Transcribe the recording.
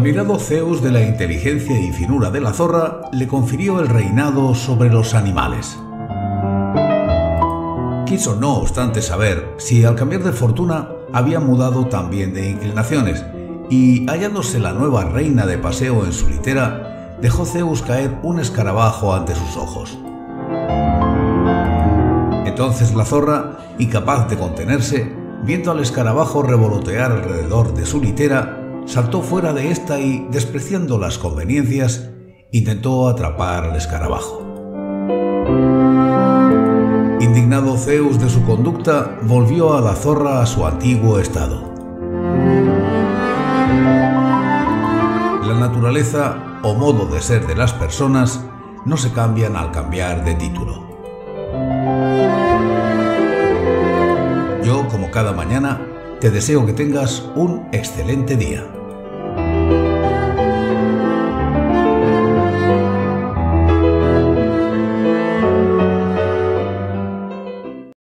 Cuidado Zeus de la inteligencia y finura de la zorra le confirió el reinado sobre los animales. Quiso no obstante saber si al cambiar de fortuna había mudado también de inclinaciones, y hallándose la nueva reina de paseo en su litera, dejó Zeus caer un escarabajo ante sus ojos. Entonces la zorra, incapaz de contenerse, viendo al escarabajo revolotear alrededor de su litera, saltó fuera de ésta y, despreciando las conveniencias, intentó atrapar al escarabajo. Indignado Zeus de su conducta, volvió a la zorra a su antiguo estado. La naturaleza o modo de ser de las personas no se cambian al cambiar de título. Yo, como cada mañana, te deseo que tengas un excelente día.